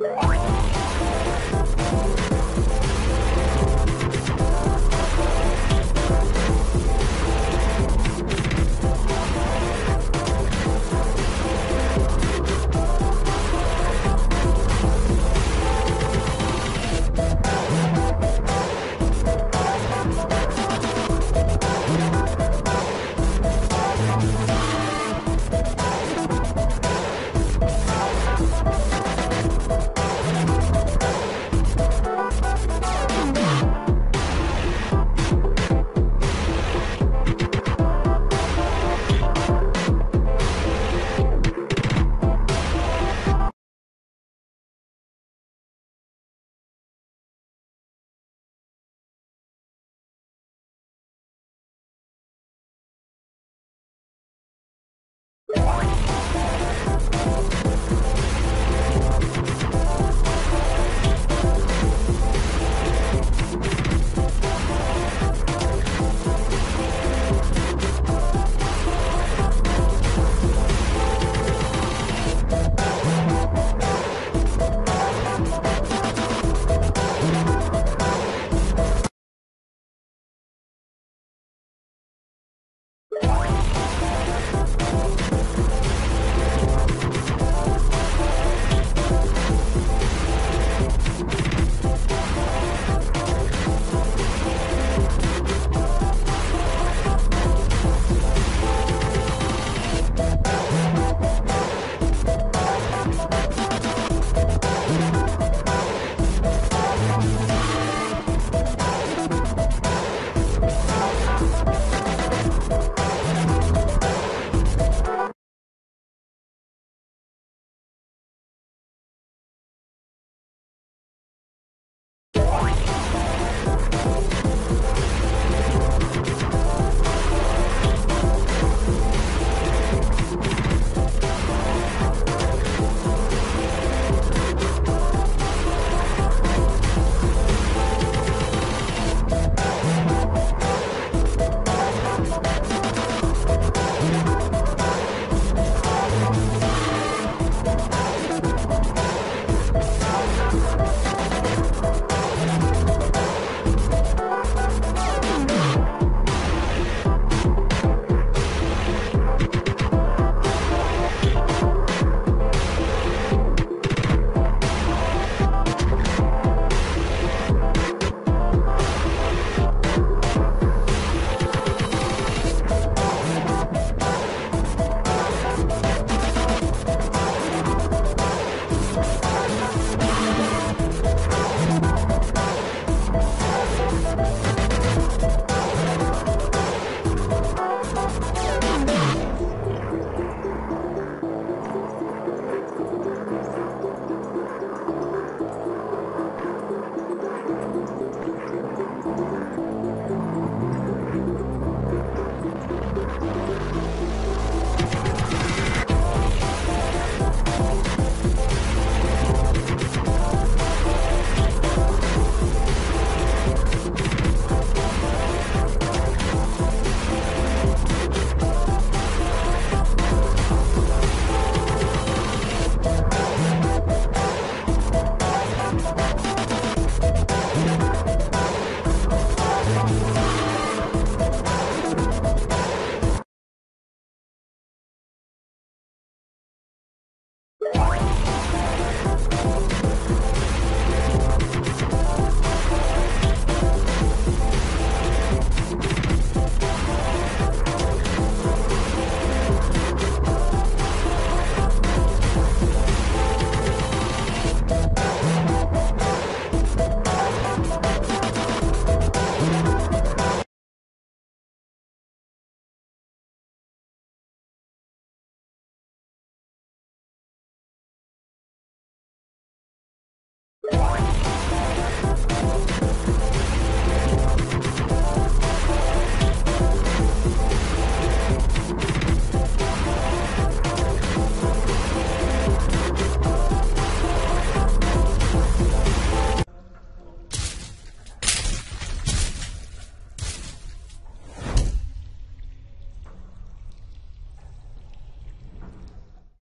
you.